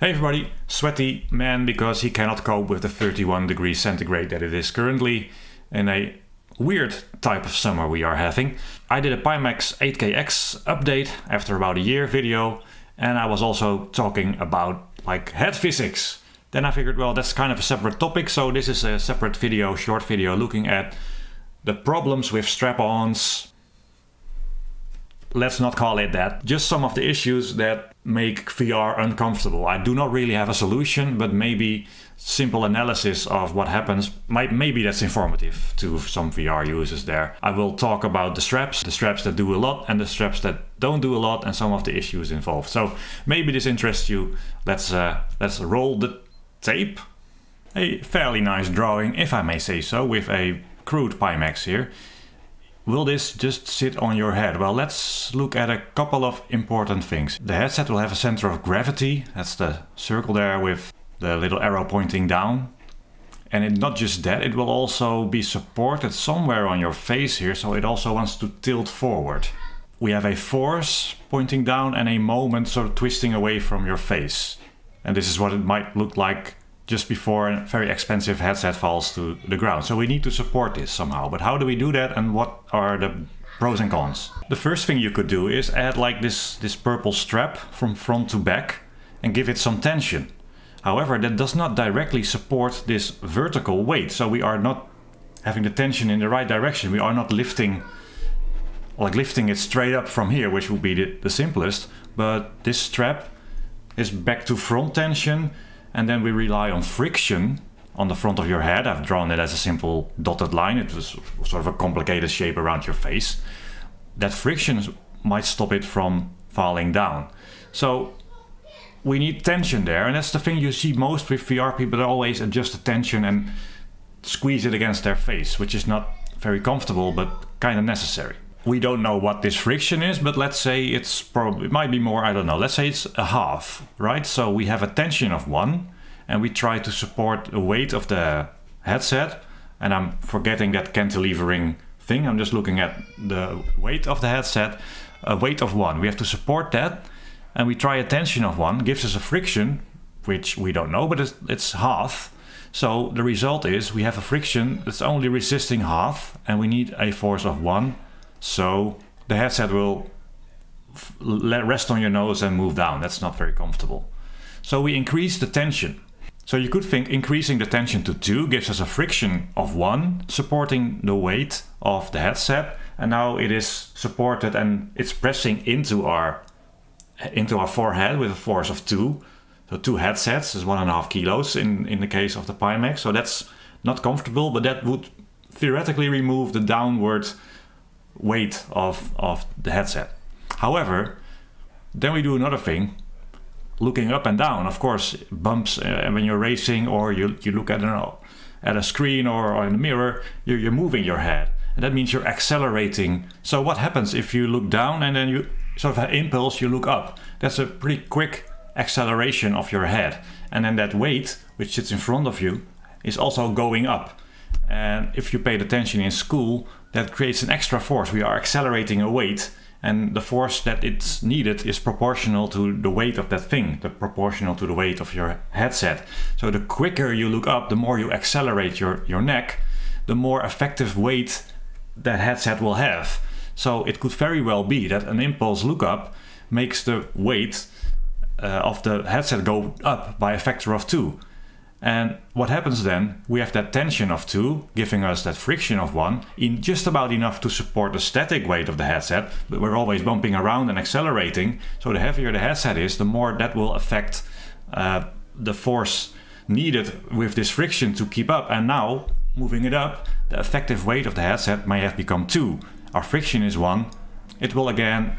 Hey everybody, sweaty man because he cannot cope with the 31 degrees centigrade that it is currently in a weird type of summer we are having. I did a Pimax 8KX update after about a year video and I was also talking about like head physics. Then I figured well that's kind of a separate topic so this is a separate video, short video looking at the problems with strap-ons, let's not call it that. Just some of the issues that make VR uncomfortable. I do not really have a solution, but maybe simple analysis of what happens, might, maybe that's informative to some VR users there. I will talk about the straps, the straps that do a lot and the straps that don't do a lot and some of the issues involved. So maybe this interests you. Let's, uh, let's roll the tape. A fairly nice drawing, if I may say so, with a crude Pimax here. Will this just sit on your head? Well, let's look at a couple of important things. The headset will have a center of gravity. That's the circle there with the little arrow pointing down. And it, not just that, it will also be supported somewhere on your face here, so it also wants to tilt forward. We have a force pointing down and a moment sort of twisting away from your face. And this is what it might look like just before a very expensive headset falls to the ground. So we need to support this somehow. But how do we do that and what are the pros and cons? The first thing you could do is add like this, this purple strap from front to back and give it some tension. However, that does not directly support this vertical weight. So we are not having the tension in the right direction. We are not lifting like lifting it straight up from here, which would be the, the simplest. But this strap is back to front tension and then we rely on friction on the front of your head. I've drawn it as a simple dotted line. It was sort of a complicated shape around your face. That friction might stop it from falling down. So we need tension there. And that's the thing you see most with VR people. Always adjust the tension and squeeze it against their face, which is not very comfortable, but kind of necessary. We don't know what this friction is, but let's say it's probably, it might be more, I don't know. Let's say it's a half, right? So we have a tension of one and we try to support the weight of the headset. And I'm forgetting that cantilevering thing. I'm just looking at the weight of the headset, a weight of one. We have to support that and we try a tension of one, gives us a friction, which we don't know, but it's, it's half. So the result is we have a friction that's only resisting half and we need a force of one so the headset will let rest on your nose and move down. That's not very comfortable. So we increase the tension. So you could think increasing the tension to 2 gives us a friction of 1, supporting the weight of the headset. And now it is supported and it's pressing into our into our forehead with a force of 2. So two headsets is 1.5 kilos in, in the case of the Pimax. So that's not comfortable, but that would theoretically remove the downward weight of, of the headset. However, then we do another thing, looking up and down. Of course, bumps uh, when you're racing or you, you look at, know, at a screen or, or in a mirror, you're, you're moving your head. And that means you're accelerating. So what happens if you look down and then you sort of have impulse, you look up? That's a pretty quick acceleration of your head. And then that weight, which sits in front of you, is also going up. And if you paid attention in school, that creates an extra force. We are accelerating a weight and the force that it's needed is proportional to the weight of that thing, the proportional to the weight of your headset. So the quicker you look up, the more you accelerate your, your neck, the more effective weight that headset will have. So it could very well be that an impulse look up makes the weight uh, of the headset go up by a factor of two. And what happens then? We have that tension of 2, giving us that friction of 1, in just about enough to support the static weight of the headset, but we're always bumping around and accelerating. So the heavier the headset is, the more that will affect uh, the force needed with this friction to keep up. And now, moving it up, the effective weight of the headset may have become 2. Our friction is 1. It will again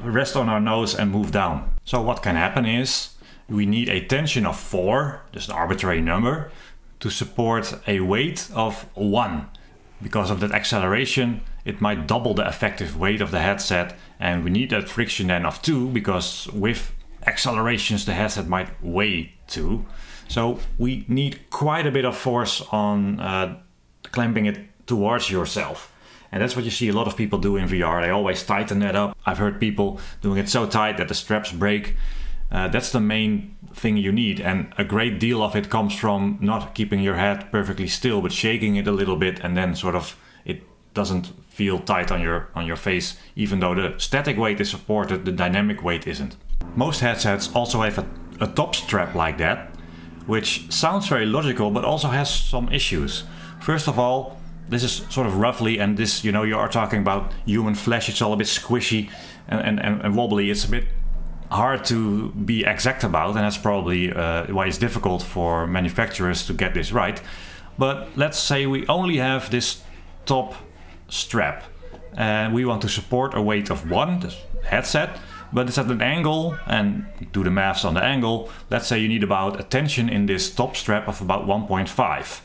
rest on our nose and move down. So what can happen is we need a tension of 4, just an arbitrary number, to support a weight of 1. Because of that acceleration, it might double the effective weight of the headset, and we need that friction then of 2, because with accelerations the headset might weigh 2. So we need quite a bit of force on uh, clamping it towards yourself. And that's what you see a lot of people do in VR. They always tighten that up. I've heard people doing it so tight that the straps break Uh, that's the main thing you need, and a great deal of it comes from not keeping your head perfectly still, but shaking it a little bit, and then sort of it doesn't feel tight on your on your face, even though the static weight is supported, the dynamic weight isn't. Most headsets also have a, a top strap like that, which sounds very logical, but also has some issues. First of all, this is sort of roughly, and this, you know, you are talking about human flesh, it's all a bit squishy and, and, and wobbly. It's a bit hard to be exact about, and that's probably uh, why it's difficult for manufacturers to get this right. But let's say we only have this top strap, and we want to support a weight of one, this headset, but it's at an angle, and do the maths on the angle. Let's say you need about a tension in this top strap of about 1.5.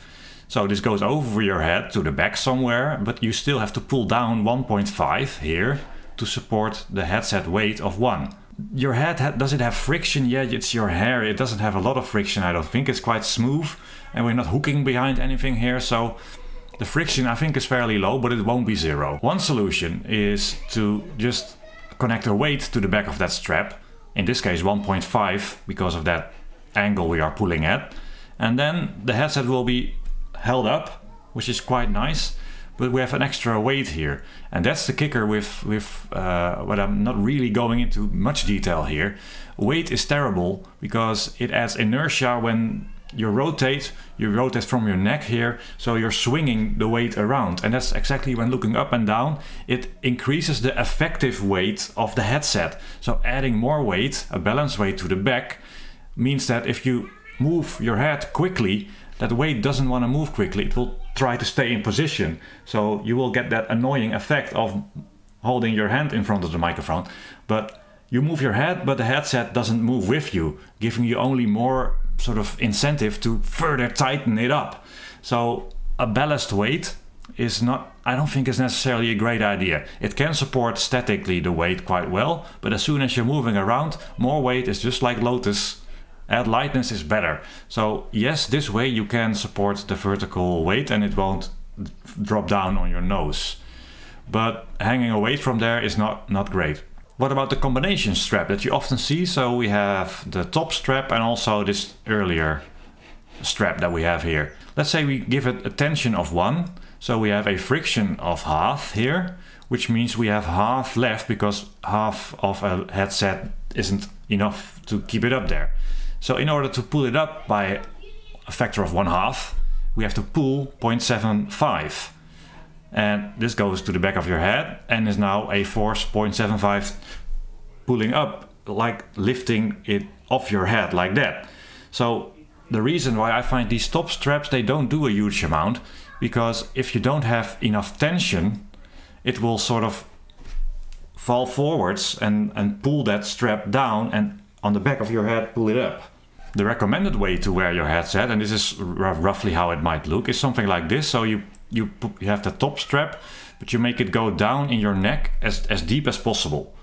So this goes over your head to the back somewhere, but you still have to pull down 1.5 here to support the headset weight of 1. Your head, does it have friction? Yeah, it's your hair. It doesn't have a lot of friction, I don't think. It's quite smooth and we're not hooking behind anything here. So the friction I think is fairly low, but it won't be zero. One solution is to just connect a weight to the back of that strap. In this case 1.5 because of that angle we are pulling at. And then the headset will be held up, which is quite nice. But we have an extra weight here, and that's the kicker with with uh, what I'm not really going into much detail here. Weight is terrible because it adds inertia when you rotate. You rotate from your neck here, so you're swinging the weight around, and that's exactly when looking up and down. It increases the effective weight of the headset. So adding more weight, a balance weight to the back, means that if you move your head quickly, that weight doesn't want to move quickly. It will try to stay in position. So you will get that annoying effect of holding your hand in front of the microphone. But you move your head, but the headset doesn't move with you, giving you only more sort of incentive to further tighten it up. So a ballast weight is not, I don't think is necessarily a great idea. It can support statically the weight quite well, but as soon as you're moving around, more weight is just like Lotus add lightness is better. So yes, this way you can support the vertical weight and it won't drop down on your nose. But hanging away from there is not, not great. What about the combination strap that you often see? So we have the top strap and also this earlier strap that we have here. Let's say we give it a tension of one. So we have a friction of half here, which means we have half left because half of a headset isn't enough to keep it up there. So in order to pull it up by a factor of one half, we have to pull 0.75. And this goes to the back of your head and is now a force 0.75 pulling up, like lifting it off your head like that. So the reason why I find these top straps, they don't do a huge amount because if you don't have enough tension, it will sort of fall forwards and, and pull that strap down and on the back of your head, pull it up. The recommended way to wear your headset, and this is roughly how it might look, is something like this. So you, you, you have the top strap, but you make it go down in your neck as, as deep as possible.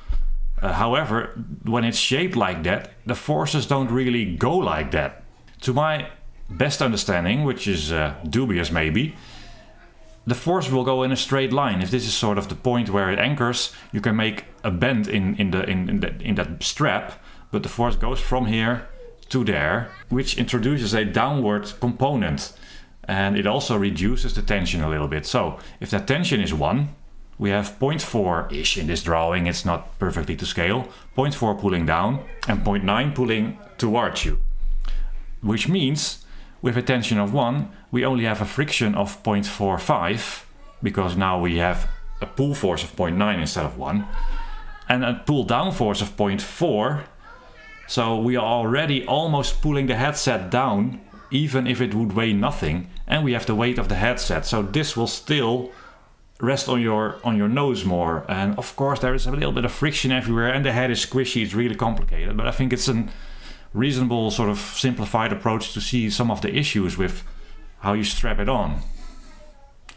Uh, however, when it's shaped like that, the forces don't really go like that. To my best understanding, which is uh, dubious maybe, the force will go in a straight line. If this is sort of the point where it anchors, you can make a bend in, in, the, in, in, the, in that strap but the force goes from here to there, which introduces a downward component. And it also reduces the tension a little bit. So if that tension is 1, we have 0.4-ish in this drawing, it's not perfectly to scale, 0.4 pulling down and 0.9 pulling towards you. Which means with a tension of 1, we only have a friction of 0.45 because now we have a pull force of 0.9 instead of 1 and a pull down force of 0.4 so we are already almost pulling the headset down, even if it would weigh nothing. And we have the weight of the headset. So this will still rest on your on your nose more. And of course there is a little bit of friction everywhere and the head is squishy. It's really complicated. But I think it's a reasonable sort of simplified approach to see some of the issues with how you strap it on.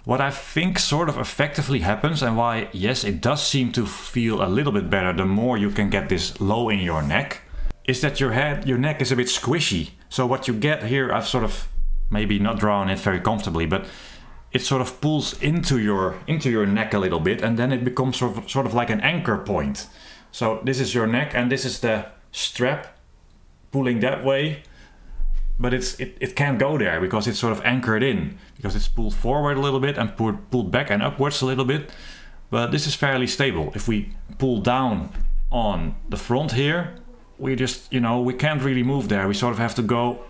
What I think sort of effectively happens and why, yes, it does seem to feel a little bit better the more you can get this low in your neck is that your head, your neck is a bit squishy. So what you get here, I've sort of maybe not drawn it very comfortably, but it sort of pulls into your into your neck a little bit, and then it becomes sort of sort of like an anchor point. So this is your neck, and this is the strap pulling that way, but it's it, it can't go there because it's sort of anchored in because it's pulled forward a little bit and pulled, pulled back and upwards a little bit. But this is fairly stable. If we pull down on the front here, we just, you know, we can't really move there. We sort of have to go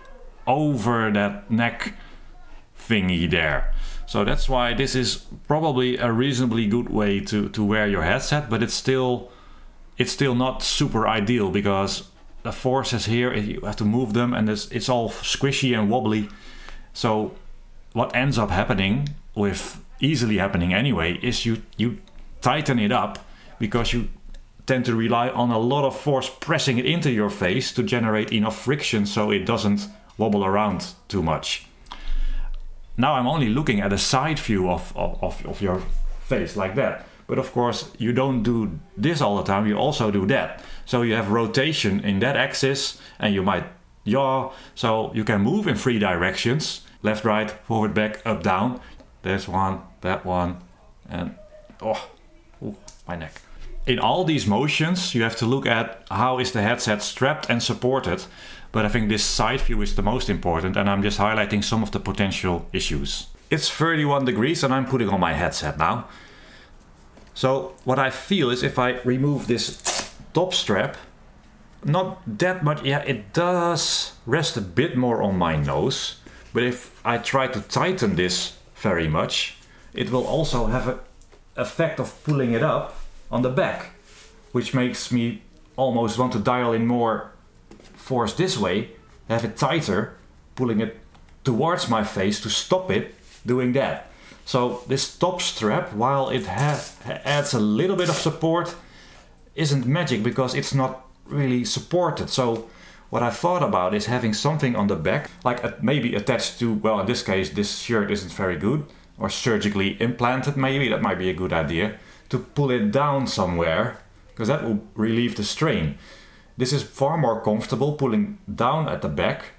over that neck thingy there. So that's why this is probably a reasonably good way to, to wear your headset, but it's still it's still not super ideal because the forces here, you have to move them and it's, it's all squishy and wobbly. So what ends up happening with easily happening anyway is you, you tighten it up because you tend to rely on a lot of force pressing it into your face to generate enough friction so it doesn't wobble around too much. Now I'm only looking at a side view of, of, of, your face like that. But of course, you don't do this all the time, you also do that. So you have rotation in that axis and you might yaw. So you can move in three directions, left, right, forward, back, up, down. There's one, that one, and oh, ooh, my neck. In all these motions, you have to look at how is the headset strapped and supported. But I think this side view is the most important and I'm just highlighting some of the potential issues. It's 31 degrees and I'm putting on my headset now. So what I feel is if I remove this top strap, not that much, yeah, it does rest a bit more on my nose. But if I try to tighten this very much, it will also have an effect of pulling it up on the back, which makes me almost want to dial in more force this way, have it tighter, pulling it towards my face to stop it doing that. So this top strap, while it adds a little bit of support, isn't magic because it's not really supported. So what I thought about is having something on the back, like maybe attached to, well in this case this shirt isn't very good, or surgically implanted maybe, that might be a good idea, to pull it down somewhere, because that will relieve the strain. This is far more comfortable pulling down at the back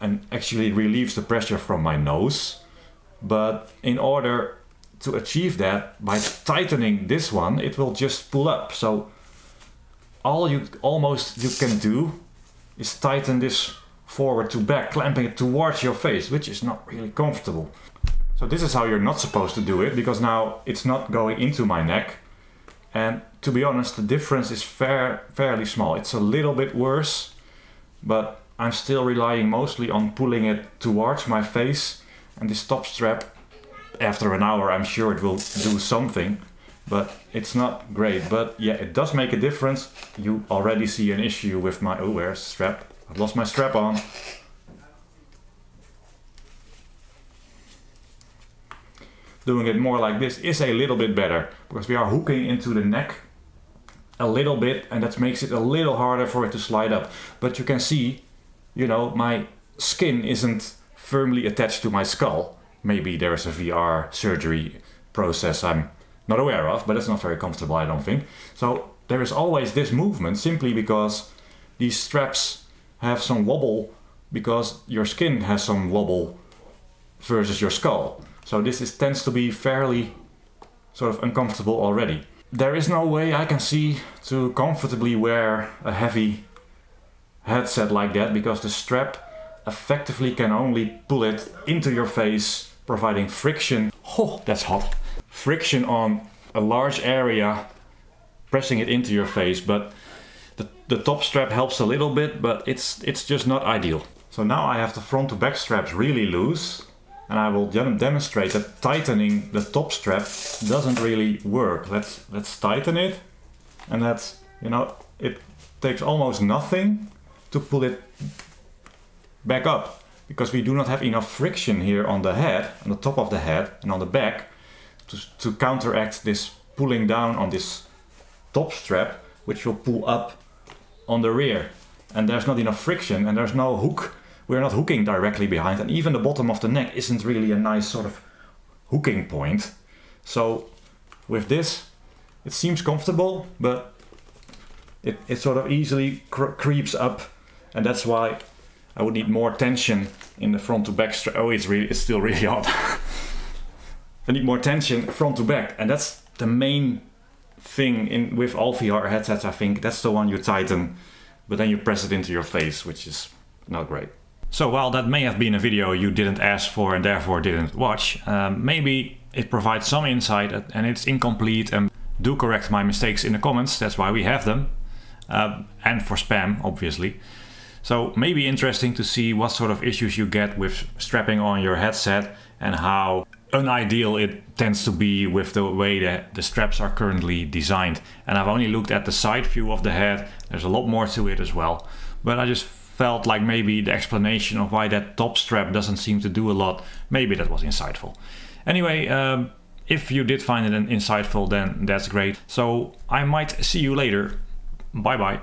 and actually relieves the pressure from my nose but in order to achieve that, by tightening this one, it will just pull up. So all you almost you can do is tighten this forward to back, clamping it towards your face, which is not really comfortable. So this is how you're not supposed to do it, because now it's not going into my neck. And to be honest, the difference is fair, fairly small. It's a little bit worse, but I'm still relying mostly on pulling it towards my face and this top strap, after an hour, I'm sure it will do something, but it's not great. But yeah, it does make a difference. You already see an issue with my, oh, where's strap? I've lost my strap on. Doing it more like this is a little bit better because we are hooking into the neck a little bit and that makes it a little harder for it to slide up. But you can see, you know, my skin isn't firmly attached to my skull. Maybe there's a VR surgery process I'm not aware of, but it's not very comfortable, I don't think. So there is always this movement simply because these straps have some wobble because your skin has some wobble versus your skull. So this is, tends to be fairly sort of uncomfortable already. There is no way I can see to comfortably wear a heavy headset like that because the strap effectively can only pull it into your face, providing friction. Oh, that's hot. Friction on a large area, pressing it into your face, but the, the top strap helps a little bit, but it's, it's just not ideal. So now I have the front to back straps really loose and I will demonstrate that tightening the top strap doesn't really work. Let's, let's tighten it. And that's, you know, it takes almost nothing to pull it back up. Because we do not have enough friction here on the head, on the top of the head and on the back to, to counteract this pulling down on this top strap which will pull up on the rear. And there's not enough friction and there's no hook we're not hooking directly behind and even the bottom of the neck isn't really a nice sort of hooking point so with this it seems comfortable but it, it sort of easily cr creeps up and that's why I would need more tension in the front to back strap. Oh, it's really, it's still really hot. I need more tension front to back, and that's the main thing in with all VR headsets. I think that's the one you tighten but then you press it into your face, which is not great. So while that may have been a video you didn't ask for and therefore didn't watch, um, maybe it provides some insight and it's incomplete and do correct my mistakes in the comments, that's why we have them. Uh, and for spam, obviously. So maybe interesting to see what sort of issues you get with strapping on your headset and how unideal it tends to be with the way that the straps are currently designed. And I've only looked at the side view of the head, there's a lot more to it as well. But I just felt like maybe the explanation of why that top strap doesn't seem to do a lot, maybe that was insightful. Anyway, um, if you did find it insightful, then that's great. So I might see you later. Bye bye.